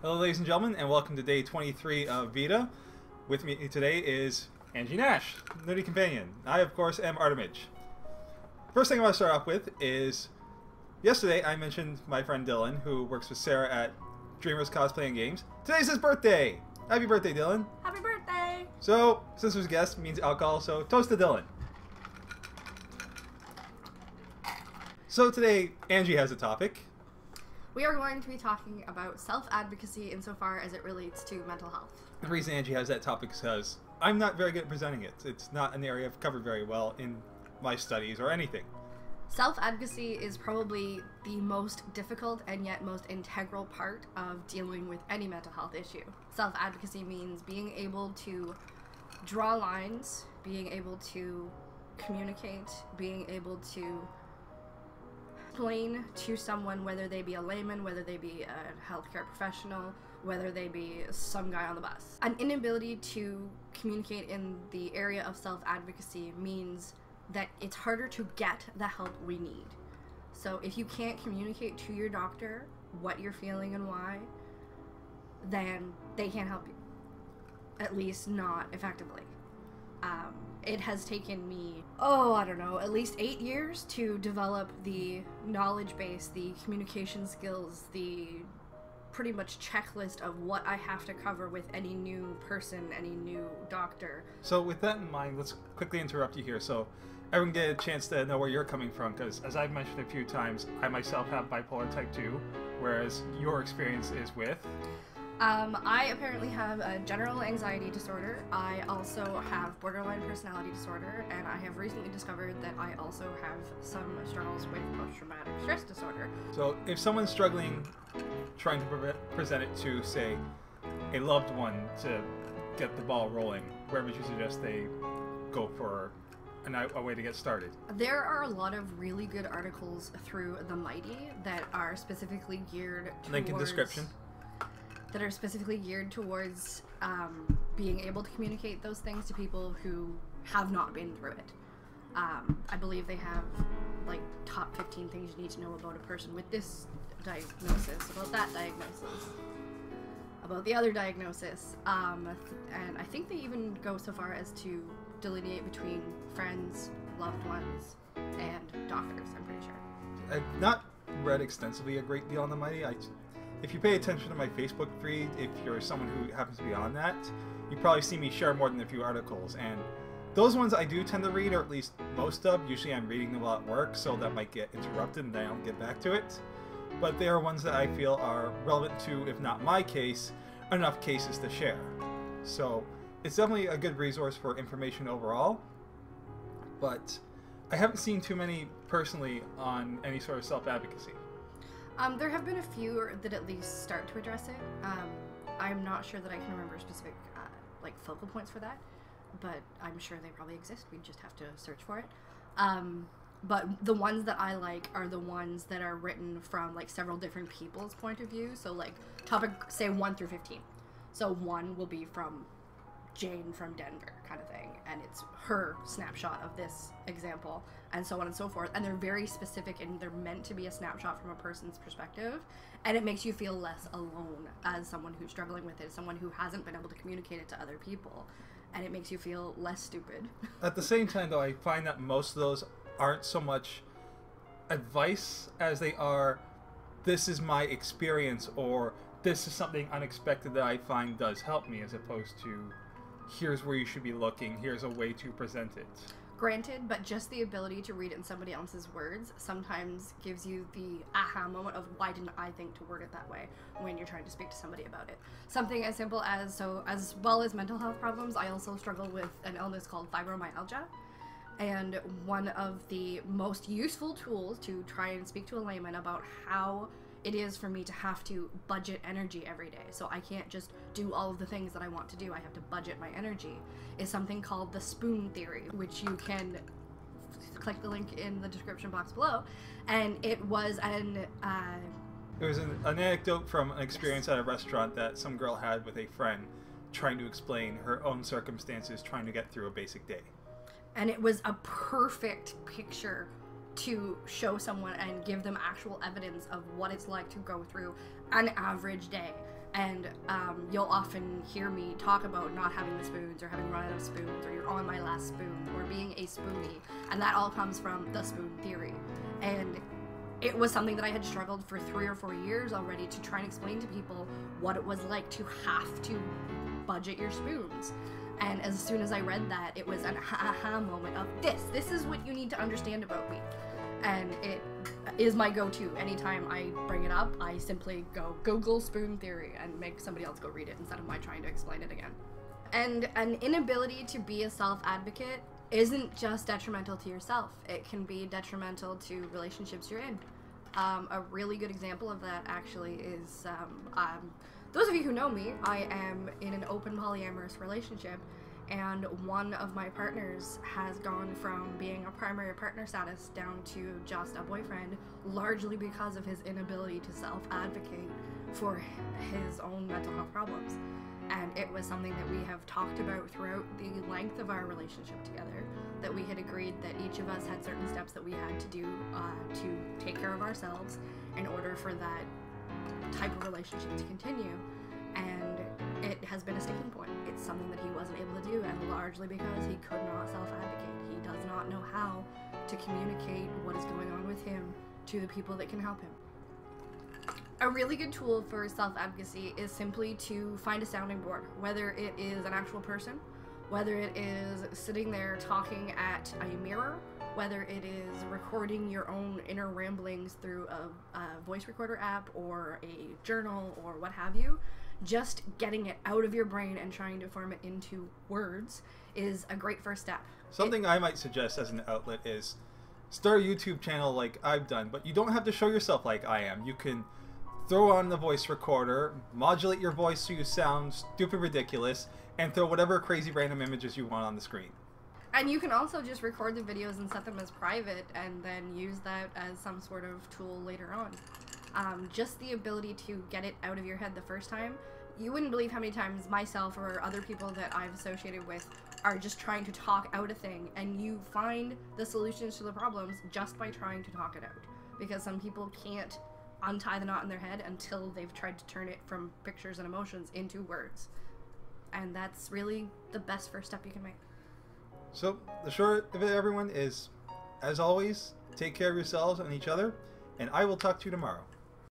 Hello, ladies and gentlemen, and welcome to day 23 of VEDA. With me today is Angie Nash, Nerdy Companion. I, of course, am Artimage. First thing I want to start off with is yesterday I mentioned my friend Dylan, who works with Sarah at Dreamers Cosplay and Games. Today's his birthday! Happy birthday, Dylan! Happy birthday! So, since there's a guest, means alcohol, so toast to Dylan. So today, Angie has a topic. We are going to be talking about self advocacy insofar as it relates to mental health. The reason Angie has that topic is because I'm not very good at presenting it. It's not an area I've covered very well in my studies or anything. Self advocacy is probably the most difficult and yet most integral part of dealing with any mental health issue. Self advocacy means being able to draw lines, being able to communicate, being able to explain to someone, whether they be a layman, whether they be a healthcare professional, whether they be some guy on the bus. An inability to communicate in the area of self advocacy means that it's harder to get the help we need. So if you can't communicate to your doctor what you're feeling and why, then they can't help you. At least not effectively. Um, it has taken me, oh, I don't know, at least eight years to develop the knowledge base, the communication skills, the pretty much checklist of what I have to cover with any new person, any new doctor. So, with that in mind, let's quickly interrupt you here. So, everyone get a chance to know where you're coming from, because as I've mentioned a few times, I myself have bipolar type 2, whereas your experience is with. Um, I apparently have a general anxiety disorder. I also have borderline personality disorder, and I have recently discovered that I also have some struggles with post traumatic stress disorder. So, if someone's struggling trying to pre- present it to, say, a loved one to get the ball rolling, where would you suggest they go for an, a way to get started? There are a lot of really good articles through The Mighty that are specifically geared towards. Link in description that are specifically geared towards um, being able to communicate those things to people who have not been through it. Um, I believe they have like top 15 things you need to know about a person with this diagnosis, about that diagnosis, about the other diagnosis. Um, and I think they even go so far as to delineate between friends, loved ones, and doctors, I'm pretty sure. I've not read extensively a great deal on the Mighty. I if you pay attention to my Facebook feed, if you're someone who happens to be on that, you probably see me share more than a few articles. And those ones I do tend to read, or at least most of. Usually I'm reading them while at work, so that might get interrupted and I don't get back to it. But they are ones that I feel are relevant to, if not my case, enough cases to share. So it's definitely a good resource for information overall. But I haven't seen too many personally on any sort of self advocacy. Um, there have been a few that at least start to address it. Um, I'm not sure that I can remember specific uh, like focal points for that, but I'm sure they probably exist. We just have to search for it. Um, but the ones that I like are the ones that are written from like several different people's point of view. So like topic say one through fifteen. So one will be from Jane from Denver kind of thing, and it's her snapshot of this example, and so on and so forth. And they're very specific, and they're meant to be a snapshot from a person's perspective, and it makes you feel less alone as someone who's struggling with it, someone who hasn't been able to communicate it to other people, and it makes you feel less stupid. At the same time, though, I find that most of those aren't so much advice as they are this is my experience or this is something unexpected that I find does help me as opposed to here's where you should be looking, here's a way to present it. Granted, but just the ability to read in somebody else's words sometimes gives you the aha moment of why didn't I think to word it that way when you're trying to speak to somebody about it. Something as simple as so, as well as mental health problems, I also struggle with an illness called fibromyalgia. And one of the most useful tools to try and speak to a layman about how it is for me to have to budget energy every day. So I can't just do all of the things that I want to do. I have to budget my energy. Is something called the spoon theory, which you can click the link in the description box below. And it was an. Uh, it was an, an, anecdote from an experience yes. at a restaurant that some girl had with a friend trying to explain her own circumstances trying to get through a basic day. And it was a perfect picture to show someone and give them actual evidence of what it's like to go through an average day. And um, you'll often hear me talk about not having the spoons or having run out of spoons or you're on my last spoon or being a spoonie. And that all comes from the spoon theory. And it was something that I had struggled for three or four years already to try and explain to people what it was like to have to budget your spoons. And as soon as I read that, it was an aha moment of this. This is what you need to understand about me. And it is my go to. Anytime I bring it up, I simply go Google spoon theory and make somebody else go read it instead of my trying to explain it again. And an inability to be a self advocate isn't just detrimental to yourself, it can be detrimental to relationships you're in. Um, a really good example of that actually is um, um, those of you who know me, I am in an open polyamorous relationship, and one of my partners has gone from being a primary partner status down to just a boyfriend, largely because of his inability to self advocate for his own mental health problems. And it was something that we have talked about throughout the length of our relationship together that we had agreed that each of us had certain steps that we had to do uh, to take care of ourselves in order for that type of relationship to continue. And something that he wasn't able to do and largely because he could not self-advocate he does not know how to communicate what is going on with him to the people that can help him a really good tool for self advocacy is simply to find a sounding board, whether it is an actual person, whether it is sitting there talking at a mirror, whether it is recording your own inner ramblings through a, a voice recorder app or a journal or what have you. Just getting it out of your brain and trying to form it into words is a great first step. Something it, I might suggest as an outlet is start a YouTube channel like I've done, but you don't have to show yourself like I am. You can throw on the voice recorder, modulate your voice so you sound stupid ridiculous, and throw whatever crazy random images you want on the screen. And you can also just record the videos and set them as private and then use that as some sort of tool later on. Um, just the ability to get it out of your head the first time. You wouldn't believe how many times myself or other people that I've associated with are just trying to talk out a thing and you find the solutions to the problems just by trying to talk it out. Because some people can't untie the knot in their head until they've tried to turn it from pictures and emotions into words. And that's really the best first step you can make. So, the short of it, everyone, is as always, take care of yourselves and each other, and I will talk to you tomorrow.